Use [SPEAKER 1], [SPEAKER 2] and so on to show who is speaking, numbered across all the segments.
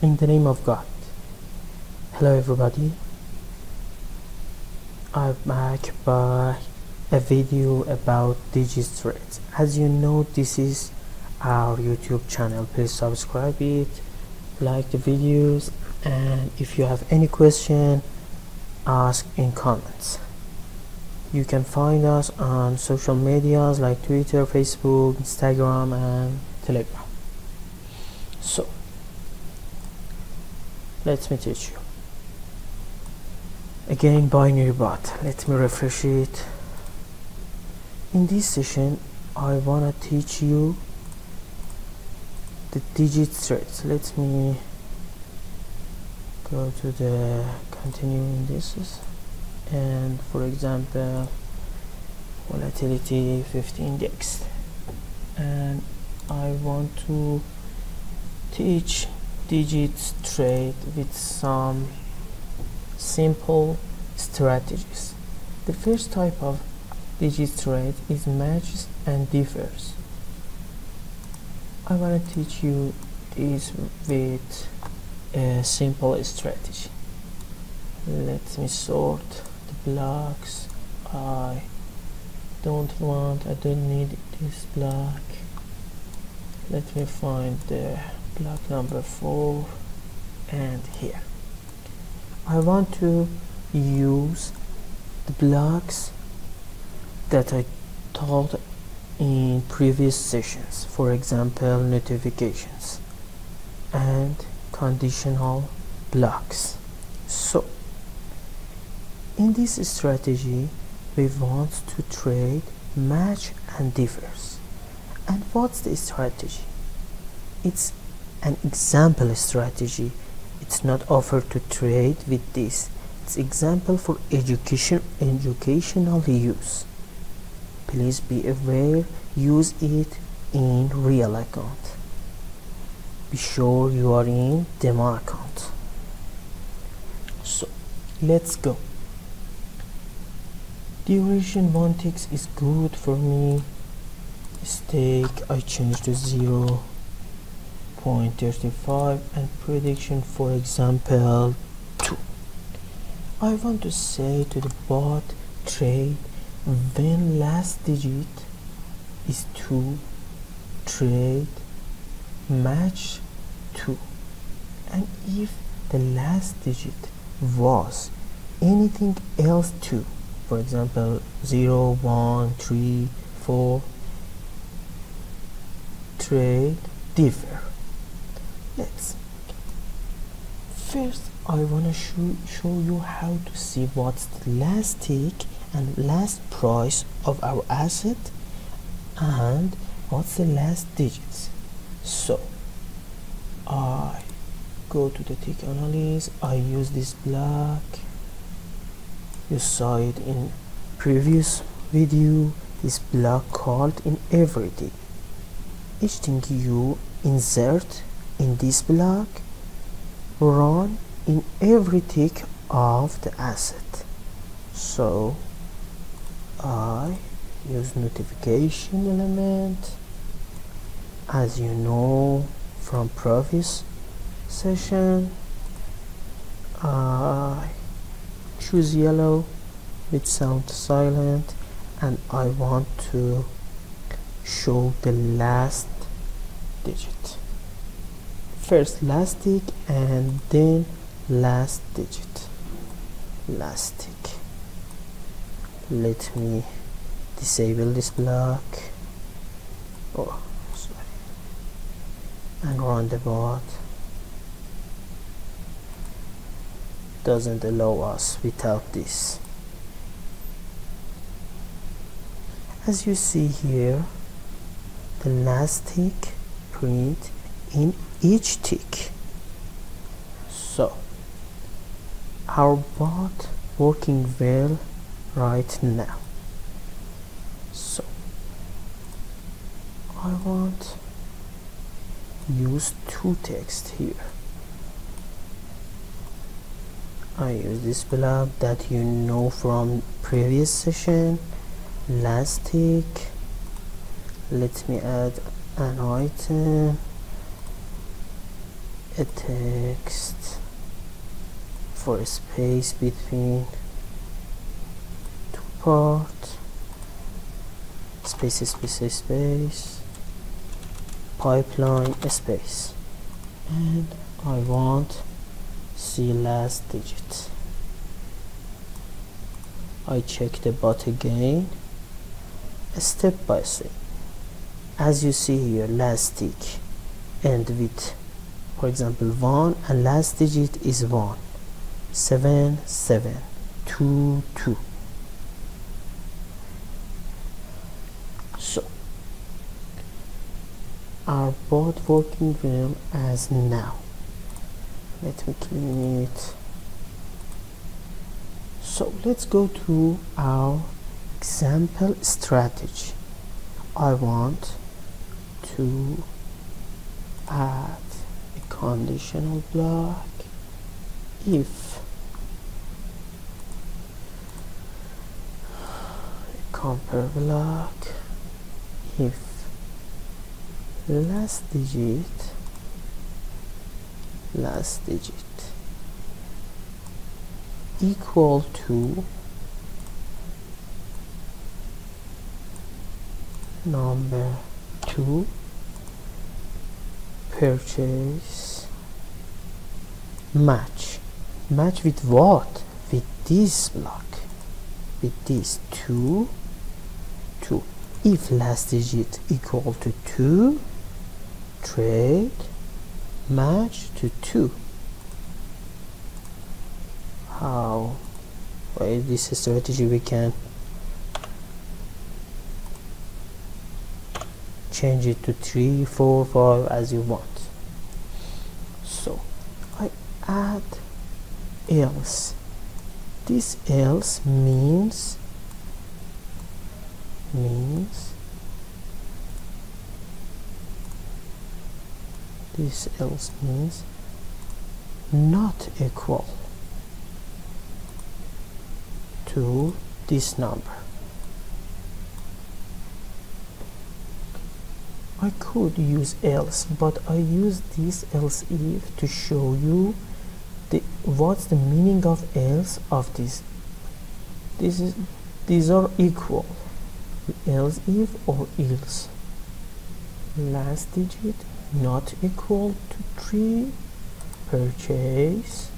[SPEAKER 1] in the name of God. Hello everybody. I'm back by a video about Digit trades. As you know this is our YouTube channel. Please subscribe it, like the videos and if you have any question ask in comments. You can find us on social medias like Twitter, Facebook, Instagram and Telegram. So let me teach you. Again binary bot. Let me refresh it. In this session I wanna teach you the Digit trades let me go to the continuous indices. And for example volatility 50 index and I want to teach digits trade with some simple strategies. The first type of digit trade is matches and differs. I want to teach you this with a simple strategy. Let me sort the blocks. I don't want, I don't need this block. Let me find the block number 4 and here. I want to use the blocks that I taught in previous sessions for example notifications and conditional blocks. So in this strategy we want to trade match and differs and what's the strategy? It's an example strategy. It's not offered to trade with this. It's example for education educational use. Please be aware use it in real account. Be sure you are in demo account. So let's go. Duration one ticks is good for me. Stake I change to zero 0.35 and prediction for example 2 I want to say to the bot trade when last digit is 2 trade match 2 and if the last digit was anything else 2 for example 0 1 3 4 trade differ let's first I want to show, show you how to see what's the last tick and last price of our asset and what's the last digits. So I go to the tick analysis I use this block you saw it in previous video this block called in everything. Each thing you insert in this block run in every tick of the asset. So I use notification element. As you know from previous session I choose yellow with sound silent and I want to show the last digit first last tick and then last digit. Last tick. Let me disable this block. Oh sorry. And run the bot doesn't allow us without this. As you see here the last tick print in each tick. So our bot working well right now. So I want use two text here. I use this block that you know from previous session. Last tick. Let me add an item a text for a space between two parts. Space space space. Pipeline space. And I want see last digit. I check the bot again step by step. As you see here last tick. End with for example 1 and last digit is 1 7 7 2 2 so our bot working well as now? Let me clean it. So let's go to our example strategy. I want to add conditional block if. Compare block if. Last digit last digit. Equal to number 2 purchase match. Match with what? With this block. With this 2 2 if last digit equal to 2 trade match to 2 how? By this strategy we can change it to 3 4 5 as you want so I add else this else means means this else means not equal to this number. I could use else but I use this else if to show you the what's the meaning of else of this. This is these are equal. Else if or else. Last digit not equal to 3 purchase.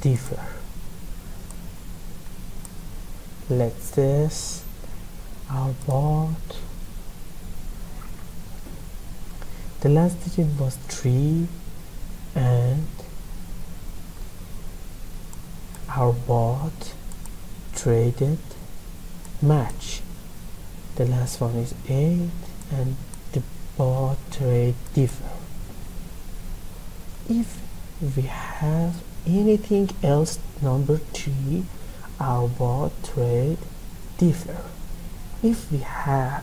[SPEAKER 1] Differ. Let's test our bot the last digit was 3 and our bot traded match. The last one is 8 and the bot trade differ. If we have anything else number 3 our bot trade differ if we had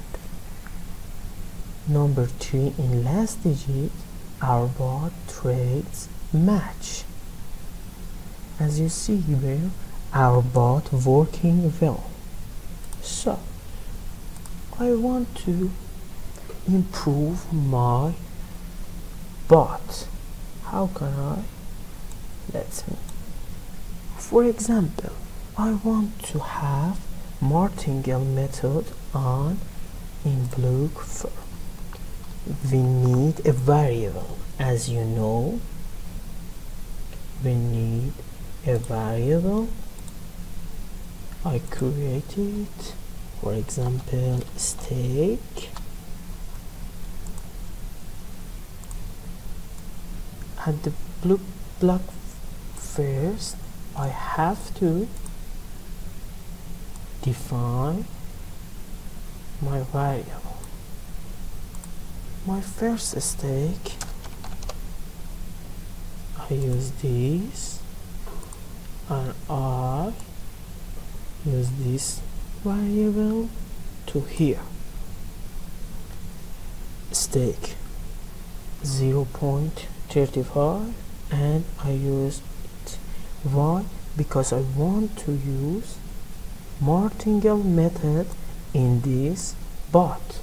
[SPEAKER 1] number 3 in last digit our bot trades match. As you see here our bot working well. So I want to improve my bot how can I? Let's see. For example I want to have martingale method on in Blue we need a variable as you know. We need a variable. I create it for example stake at the blue block first I have to define my variable my first stake I use this and I use this variable to here. Stake 0.35 and I use why? Because I want to use martingale method in this bot.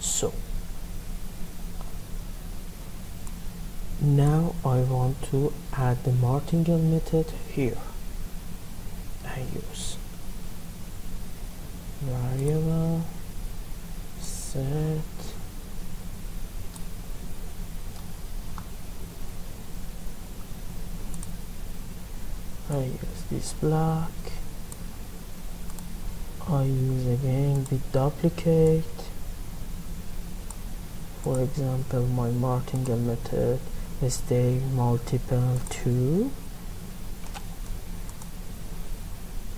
[SPEAKER 1] so now I want to add the martingale method here I use variable set I use this block I use again the duplicate. For example my martingale method is the multiple 2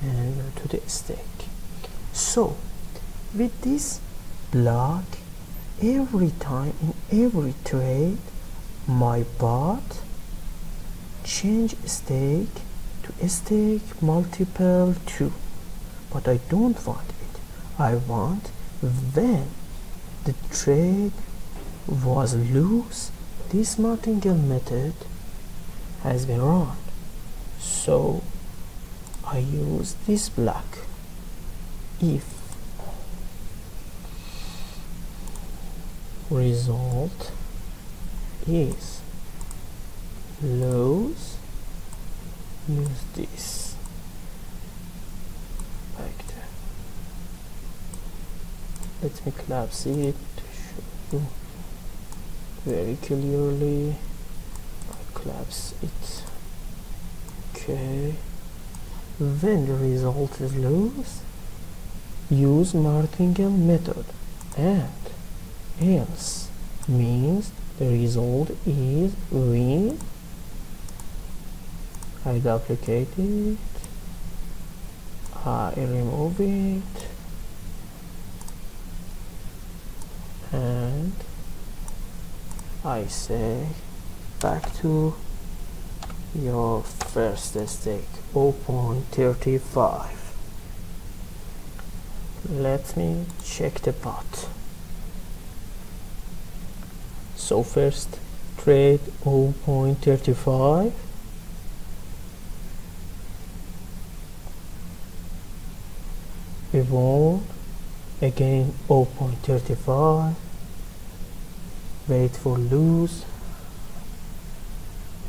[SPEAKER 1] and to the stake so with this block every time in every trade my bot change stake to stake multiple 2 but I don't want it. I want when the trade was loose this martingale method has been run so I use this block if result is loose use this like that let me collapse it to show you very clearly I collapse it okay. When the result is loose. Use martingale method. And else means the result is win I duplicate it. I remove it and I say back to your first stake 0.35 let me check the bot. So first trade 0.35 we won again 0.35 wait for lose.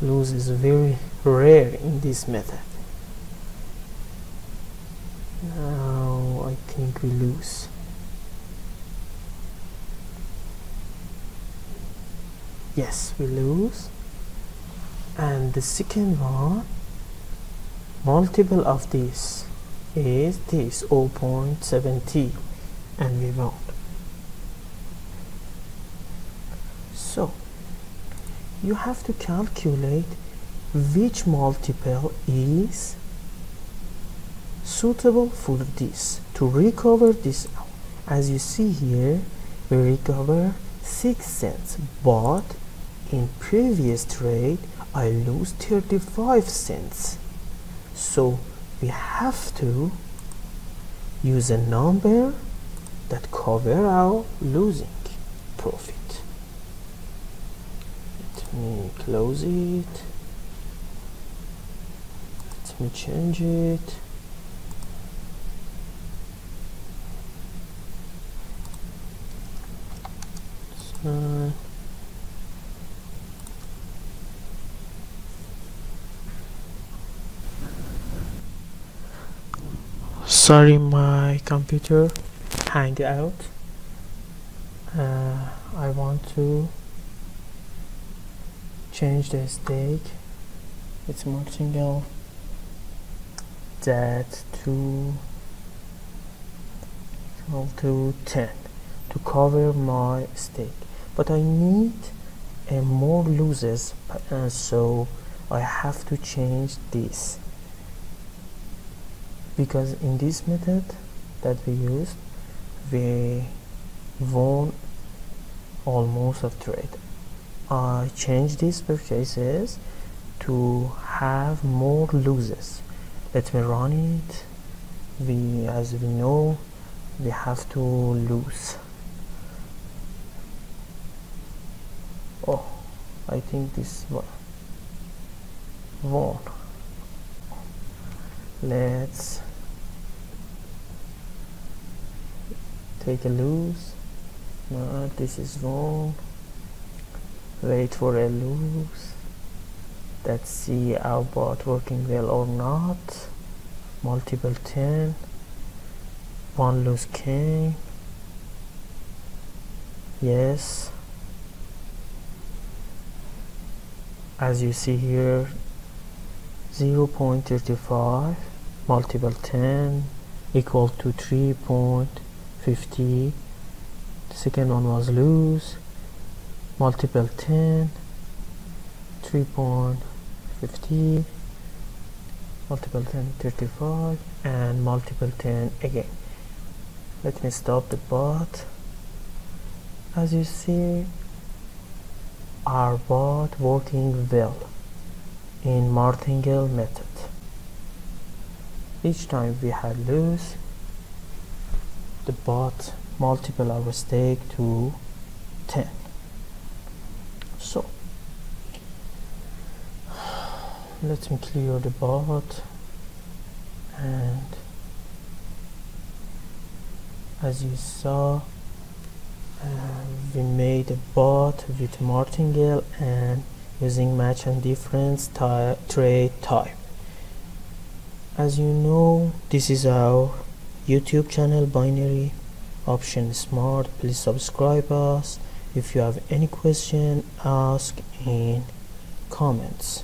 [SPEAKER 1] Lose is very rare in this method. Now I think we lose. Yes we lose. And the second one multiple of this is this 0.70 and we won so you have to calculate which multiple is suitable for this to recover this. As you see here we recover 6 cents but in previous trade I lose 35 cents. So we have to use a number that cover our losing profit me close it. Let me change it. Uh, sorry my computer hang out. Uh, I want to change the stake. It's martingale that to to 10 to cover my stake. But I need a more losses uh, so I have to change this. Because in this method that we used we won almost of trade Uh, I changed these purchases to have more losses. Let me run it. We as we know we have to lose. Oh I think this one. Won let's take a loose no this is wrong wait for a loose let's see bot working well or not. Multiple 10 one loose came yes. As you see here 0.35 multiple 10 equal to 3.50 the second one was loose multiple 10 3.50 multiple 10 35 and multiple 10 again. Let me stop the bot as you see our bot working well in martingale method. Each time we had lose the bot multiple our stake to 10 so let me clear the bot and as you saw uh, we made a bot with martingale and using match and difference ty trade type. As you know this is our youtube channel binary option smart. Please subscribe us. If you have any question ask in comments